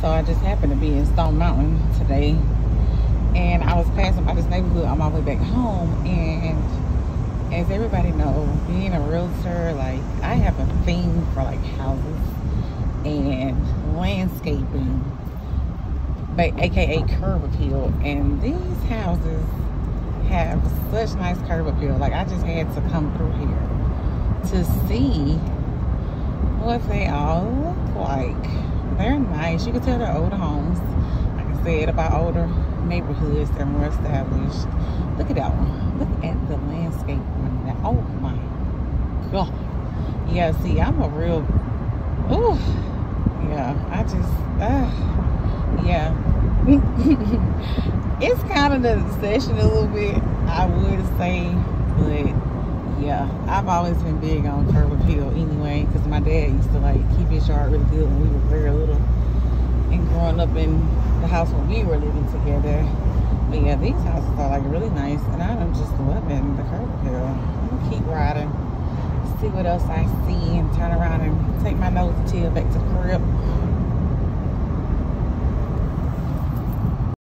So I just happened to be in Stone Mountain today. And I was passing by this neighborhood on my way back home. And as everybody knows, being a realtor, like I have a thing for like houses and landscaping, but aka curb appeal. And these houses have such nice curb appeal. Like I just had to come through here to see what they all look like. Nice. You can tell they're older homes. Like I said about older neighborhoods, they're more established. Look at that one. Look at the landscape. Oh my god. Yeah, see, I'm a real. Ooh. Yeah, I just. Uh, yeah. it's kind of the session a little bit, I would say, but yeah, I've always been big on curb appeal anyway, because my dad used to like keep his yard really good when we were very little, up in the house when we were living together. But yeah, these houses are like really nice, and I'm just loving the curb appeal. I'm gonna keep riding, see what else I see, and turn around and take my nose to back to the crib.